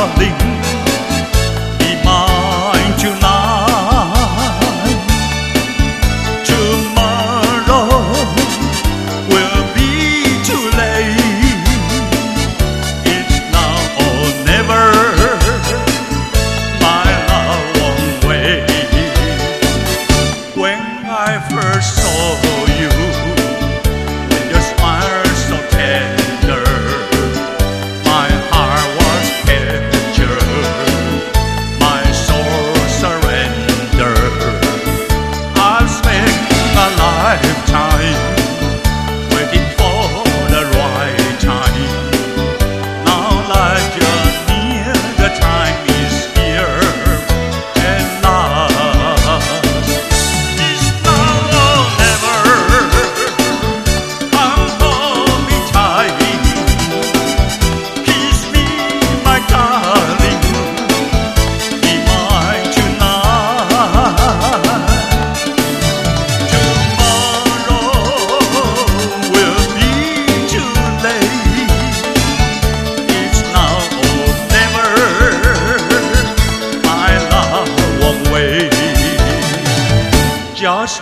Lindo.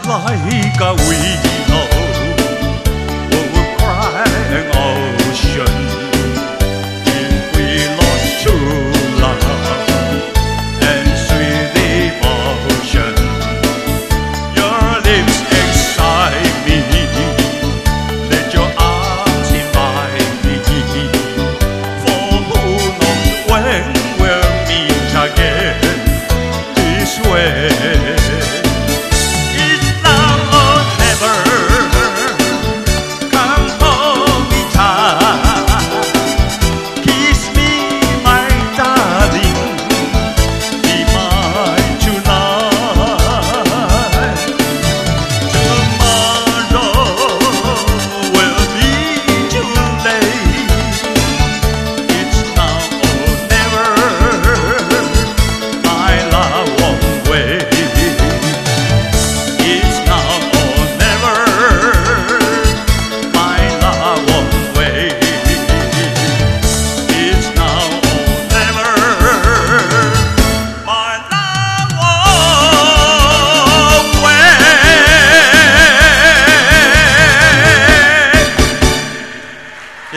laika uijia.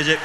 এই যে